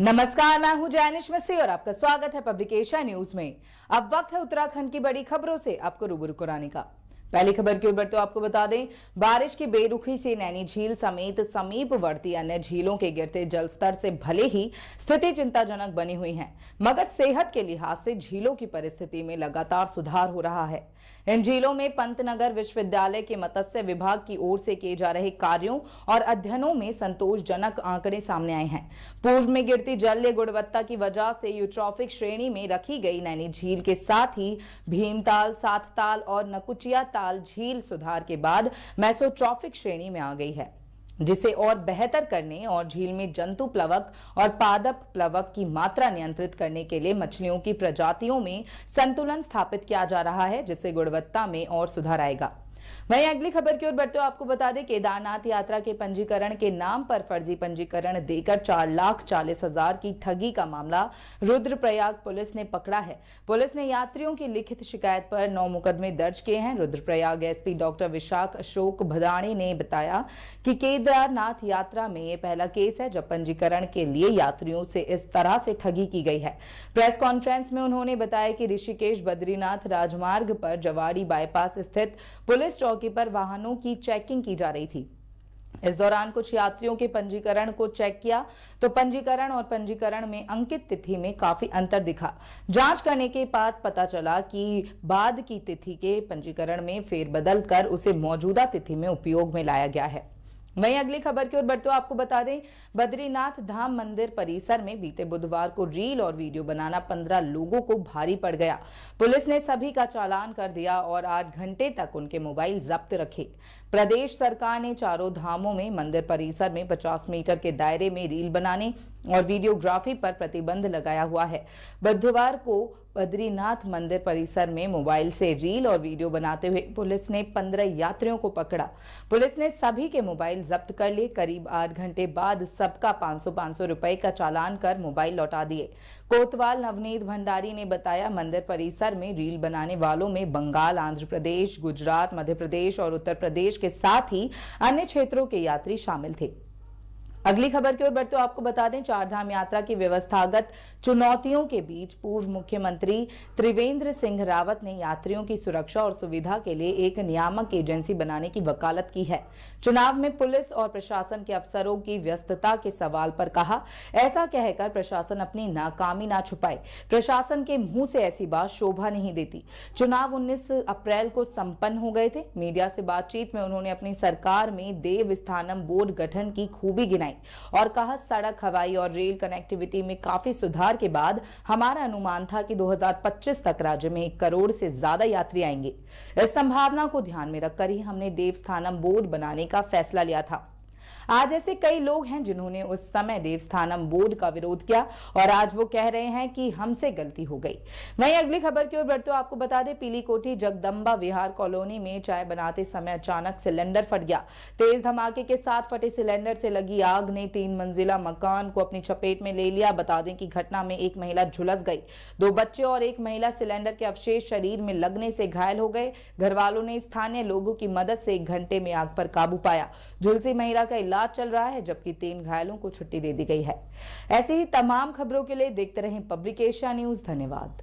नमस्कार, मैं हूँ जैनिश मसी और आपका स्वागत है पब्लिकेशन न्यूज़ में। अब वक्त है उत्तराखंड की बड़ी खबरों से। आपको रूबरू कराने का। पहली खबर की ओर बढ़ते आपको बता दें, बारिश की बेरुखी से नैनी झील समेत समीपवर्ती अन्य झीलों के गिरते जल स्तर से भले ही स्थिति चिंताजनक बनी हुई है, मगर सेहत के लिहाज से झीलों की परिस्थिति में लगातार सुधार हो रहा है। इन झीलों में पंतनगर विश्वविद्यालय के मत्स्य विभाग की ओर से किए जा रहे कार्यों और अध्ययनों में संतोषजनक आंकड़े सामने आए हैं। पूर्व में गिरती जलीय गुणवत्ता की वजह से यूट्रॉफिक श्रेणी में रखी गई नैनी झील के साथ ही भीमताल, सातताल और नकुचिया झील सुधार के बाद मैसोट्रॉफिक श्रेणी में आ गई है, जिसे और बेहतर करने और झील में जंतु प्लवक और पादप प्लवक की मात्रा नियंत्रित करने के लिए मछलियों की प्रजातियों में संतुलन स्थापित किया जा रहा है, जिससे गुणवत्ता में और सुधार आएगा। वहीं अगली खबर की ओर बढ़ते हुए आपको बता दें, केदारनाथ यात्रा के पंजीकरण के नाम पर फर्जी पंजीकरण देकर चार लाख चालीस हज़ार की ठगी का मामला रुद्रप्रयाग पुलिस ने पकड़ा है। पुलिस ने यात्रियों की लिखित शिकायत पर नौ मुकदमे दर्ज किए हैं। रुद्रप्रयाग एसपी डॉक्टर विशाख अशोक भदाणी ने बताया कि केदारनाथ यात्रा में ये पहला केस है, जब पंजीकरण के लिए यात्रियों से इस तरह से ठगी की गई है। प्रेस कॉन्फ्रेंस में उन्होंने बताया कि ऋषिकेश बद्रीनाथ राजमार्ग पर जवाड़ी बाईपास स्थित पुलिस चौकी पर वाहनों की चेकिंग की जा रही थी। इस दौरान कुछ यात्रियों के पंजीकरण को चेक किया तो पंजीकरण और पंजीकरण में अंकित तिथि में काफ़ी अंतर दिखा। जाँच करने के बाद पता चला कि बाद की तिथि के पंजीकरण में फेरबदल कर उसे मौजूदा तिथि में उपयोग में लाया गया है। वहीं अगली खबर की ओर बढ़ते हुए आपको बता दें, बद्रीनाथ धाम मंदिर परिसर में बीते बुधवार को रील और वीडियो बनाना पंद्रह लोगों को भारी पड़ गया। पुलिस ने सभी का चालान कर दिया और आठ घंटे तक उनके मोबाइल जब्त रखे। प्रदेश सरकार ने चारों धामों में मंदिर परिसर में 50 मीटर के दायरे में रील बनाने और वीडियोग्राफी पर प्रतिबंध लगाया हुआ है। बुधवार को बद्रीनाथ मंदिर परिसर में मोबाइल से रील और वीडियो बनाते हुए पुलिस ने 15 यात्रियों को पकड़ा। पुलिस ने सभी के मोबाइल जब्त कर लिए। करीब आठ घंटे बाद सबका 500-500 रुपए का चालान कर मोबाइल लौटा दिए। कोतवाल नवनीत भंडारी ने बताया, मंदिर परिसर में रील बनाने वालों में बंगाल, आंध्र प्रदेश, गुजरात, मध्य प्रदेश और उत्तर प्रदेश के साथ ही अन्य क्षेत्रों के यात्री शामिल थे। अगली खबर की ओर बढ़ते आपको बता दें, चारधाम यात्रा की व्यवस्थागत चुनौतियों के बीच पूर्व मुख्यमंत्री त्रिवेंद्र सिंह रावत ने यात्रियों की सुरक्षा और सुविधा के लिए एक नियामक एजेंसी बनाने की वकालत की है। चुनाव में पुलिस और प्रशासन के अफसरों की व्यस्तता के सवाल पर कहा, ऐसा कहकर प्रशासन अपनी नाकामी ना छुपाए। प्रशासन के मुँह से ऐसी बात शोभा नहीं देती। चुनाव उन्नीस अप्रैल को संपन्न हो गए थे। मीडिया से बातचीत में उन्होंने अपनी सरकार में देव स्थानम बोर्ड गठन की खूबी गिनाई। बनाई और कहा, सड़क, हवाई और रेल कनेक्टिविटी में काफ़ी सुधार के बाद हमारा अनुमान था कि 2025 तक राज्य में एक करोड़ से ज़्यादा यात्री आएँगे। इस संभावना को ध्यान में रखकर ही हमने देवस्थानम बोर्ड बनाने का फैसला लिया था। आज ऐसे कई लोग हैं जिन्होंने उस समय देवस्थानम बोर्ड का विरोध किया और आज वो कह रहे हैं कि हमसे गलती हो गई। वहीं अगली खबर की ओर बढ़ते हो आपको बता दें पीली कोठी जगदम्बा विहार कॉलोनी में चाय बनाते समय अचानक सिलेंडर फट गया। तेज धमाके के साथ फटे सिलेंडर से लगी आग ने तीन मंजिला मकान को अपनी चपेट में ले लिया। बता दें कि घटना में एक महिला झुलस गई। दो बच्चे और एक महिला सिलेंडर के अवशेष शरीर में लगने से घायल हो गए। घर वालों ने स्थानीय लोगों की मदद से एक घंटे में आग पर काबू पाया। झुलसी महिला का इलाज चल रहा है, जबकि तीन घायलों को छुट्टी दे दी गई है। ऐसी ही तमाम खबरों के लिए देखते रहें एशिया न्यूज़। धन्यवाद।